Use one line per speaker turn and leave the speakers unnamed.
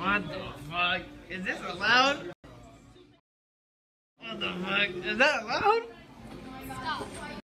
What the fuck? Is this allowed? What the fuck? Is that allowed?